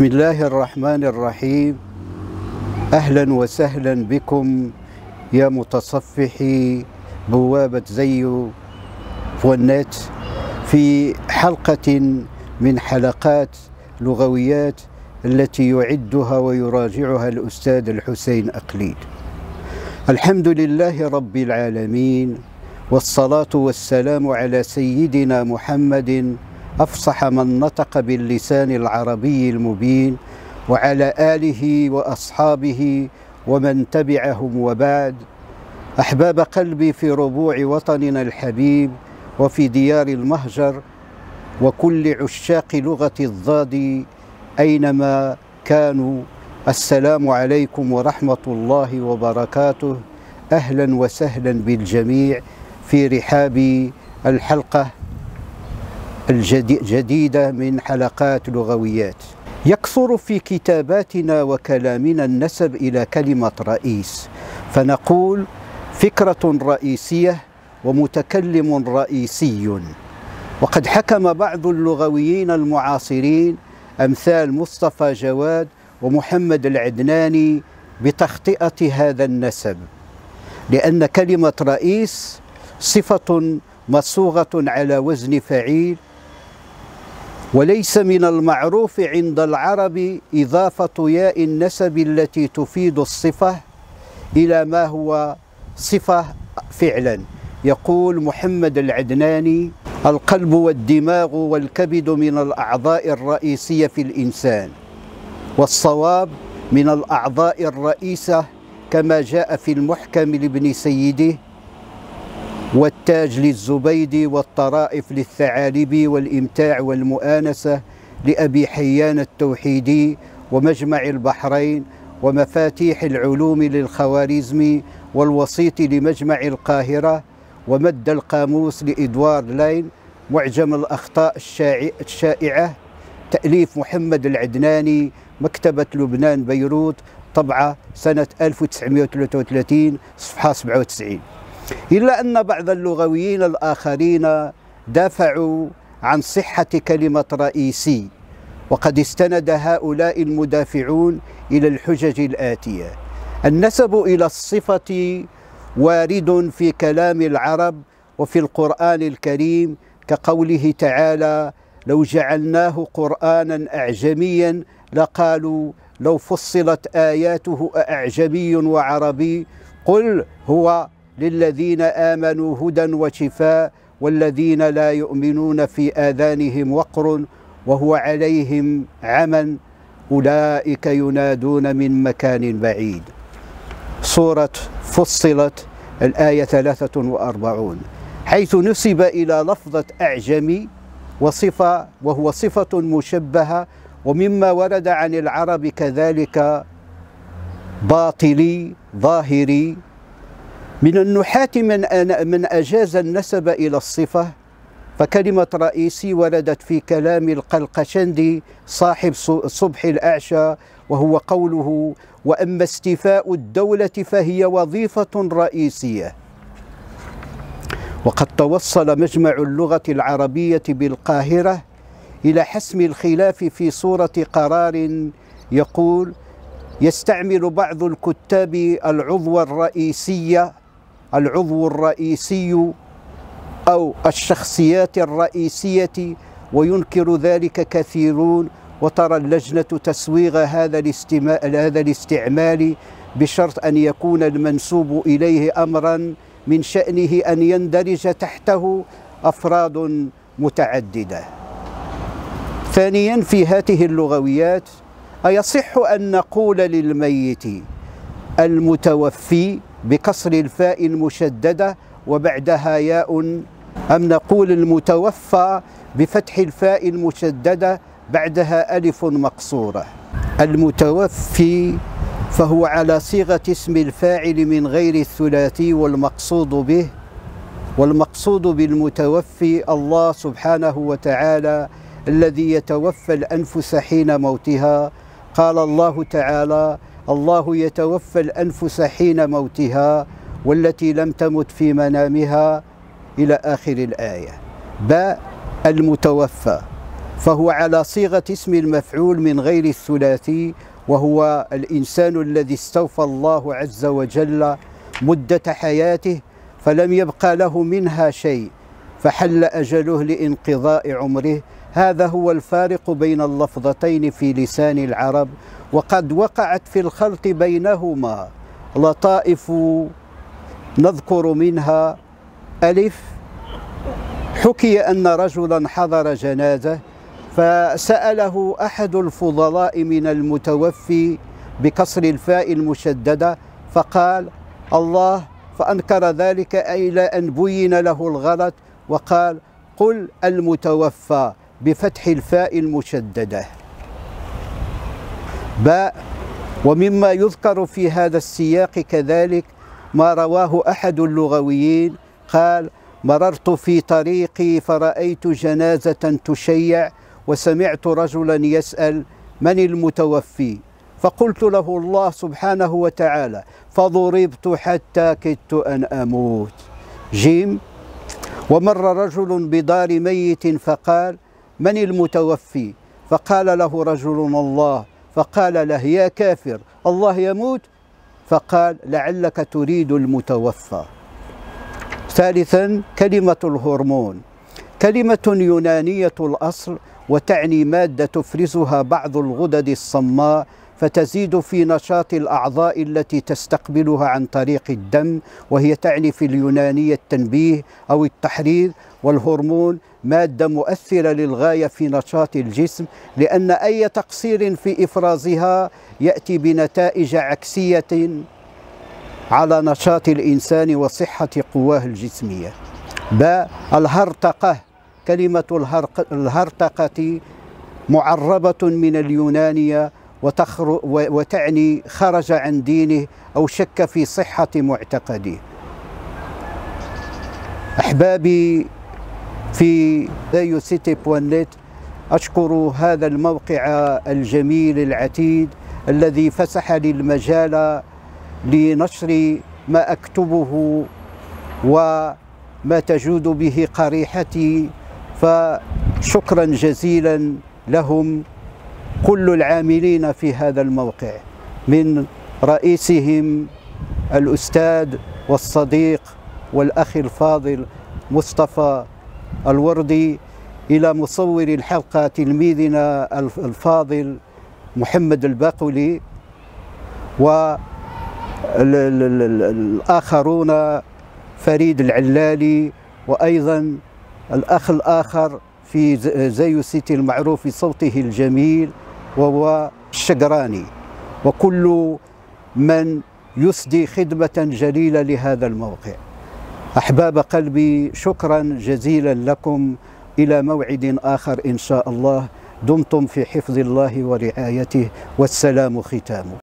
بسم الله الرحمن الرحيم. أهلا وسهلا بكم يا متصفحي بوابة زيو والنت في حلقة من حلقات لغويات التي يعدها ويراجعها الأستاذ الحسين أقليد. الحمد لله رب العالمين والصلاة والسلام على سيدنا محمد أفصح من نطق باللسان العربي المبين وعلى آله وأصحابه ومن تبعهم وبعد. أحباب قلبي في ربوع وطننا الحبيب وفي ديار المهجر وكل عشاق لغة الضاد أينما كانوا. السلام عليكم ورحمة الله وبركاته. أهلا وسهلا بالجميع في رحاب الحلقة. الجديده من حلقات لغويات. يكثر في كتاباتنا وكلامنا النسب إلى كلمة رئيس. فنقول فكرة رئيسية ومتكلم رئيسي. وقد حكم بعض اللغويين المعاصرين أمثال مصطفى جواد ومحمد العدناني بتخطئة هذا النسب لأن كلمة رئيس صفة مصوغة على وزن فعيل وليس من المعروف عند العرب إضافة ياء النسب التي تفيد الصفة إلى ما هو صفة فعلا. يقول محمد العدناني القلب والدماغ والكبد من الأعضاء الرئيسية في الإنسان والصواب من الأعضاء الرئيسة كما جاء في المحكم لابن سيده والتاج للزبيدي والطرائف للثعالبي والإمتاع والمؤانسة لأبي حيان التوحيدي ومجمع البحرين ومفاتيح العلوم للخوارزمي والوسيط لمجمع القاهرة ومد القاموس لإدوارد لاين معجم الأخطاء الشائعة تأليف محمد العدناني مكتبة لبنان بيروت طبعة سنة 1933 صفحة 97 إلا أن بعض اللغويين الآخرين دافعوا عن صحة كلمة رئيسي وقد استند هؤلاء المدافعون إلى الحجج الآتية. النسب إلى الصفة وارد في كلام العرب وفي القرآن الكريم كقوله تعالى لو جعلناه قرآنا أعجميا لقالوا لو فصلت آياته أعجمي وعربي قل هو للذين آمنوا هدى وشفاء والذين لا يؤمنون في آذانهم وقر وهو عليهم عمى أولئك ينادون من مكان بعيد. سورة فصلت الآية 43 حيث نسب إلى لفظة اعجمي وصفة وهو صفة مشبهة ومما ورد عن العرب كذلك باطلي ظاهري من النحاة من من أجاز النسب إلى الصفة. فكلمة رئيسي وردت في كلام القلقشندي صاحب صبح الأعشى وهو قوله وأما استيفاء الدولة فهي وظيفة رئيسية. وقد توصل مجمع اللغة العربية بالقاهرة إلى حسم الخلاف في صورة قرار يقول يستعمل بعض الكتاب العضو الرئيسية العضو الرئيسي أو الشخصيات الرئيسية وينكر ذلك كثيرون. وترى اللجنة تسويغ هذا هذا الاستعمال بشرط أن يكون المنسوب إليه امرا من شأنه أن يندرج تحته أفراد متعددة. ثانيا في هذه اللغويات أيصح أن نقول للميت المتوفي بكسر الفاء المشددة وبعدها ياء أم نقول المتوفى بفتح الفاء المشددة بعدها ألف مقصورة. المتوفي فهو على صيغة اسم الفاعل من غير الثلاثي والمقصود به والمقصود بالمتوفي الله سبحانه وتعالى الذي يتوفى الأنفس حين موتها. قال الله تعالى الله يتوفى الأنفس حين موتها والتي لم تمت في منامها إلى آخر الآية. باء المتوفى فهو على صيغة اسم المفعول من غير الثلاثي وهو الإنسان الذي استوفى الله عز وجل مدة حياته فلم يبقى له منها شيء فحل أجله لانقضاء عمره هذا هو الفارق بين اللفظتين في لسان العرب وقد وقعت في الخلط بينهما. لطائف نذكر منها ألف. حكي أن رجلا حضر جنازة فسأله أحد الفضلاء من المتوفي بكسر الفاء المشددة فقال الله. فأنكر ذلك إلى أن بين له الغلط وقال قل المتوفى. بفتح الفاء المشددة. باء ومما يذكر في هذا السياق كذلك ما رواه أحد اللغويين قال مررت في طريقي فرأيت جنازة تشيع وسمعت رجلا يسأل من المتوفي؟ فقلت له الله سبحانه وتعالى فضربت حتى كدت أن أموت. جيم. ومر رجل بدار ميت فقال من المتوفي؟ فقال له رجل الله. فقال له يا كافر الله يموت؟ فقال لعلك تريد المتوفى. ثالثا كلمة الهرمون. كلمة يونانية الأصل وتعني مادة تفرزها بعض الغدد الصماء فتزيد في نشاط الأعضاء التي تستقبلها عن طريق الدم وهي تعني في اليونانية التنبيه أو التحريض والهرمون مادة مؤثرة للغاية في نشاط الجسم لأن أي تقصير في إفرازها يأتي بنتائج عكسية على نشاط الإنسان وصحة قواه الجسمية. باء الهرطقة. كلمة الهرطقة معربة من اليونانية وتعني خرج عن دينه أو شك في صحة معتقده. أحبابي في دايو سيتي بوانيت أشكر هذا الموقع الجميل العتيد الذي فسح لي المجال لنشر ما أكتبه وما تجود به قريحتي. فشكرا جزيلا لهم كل العاملين في هذا الموقع من رئيسهم الأستاذ والصديق والأخ الفاضل مصطفى الوردي إلى مصور الحلقة تلميذنا الفاضل محمد الباقلي والآخرون فريد العلالي وأيضا الأخ الآخر في زيو سيتي المعروف بصوته الجميل وهو الشقراني وكل من يسدي خدمة جليلة لهذا الموقع. أحباب قلبي شكرا جزيلا لكم. إلى موعد آخر إن شاء الله. دمتم في حفظ الله ورعايته. والسلام ختامه.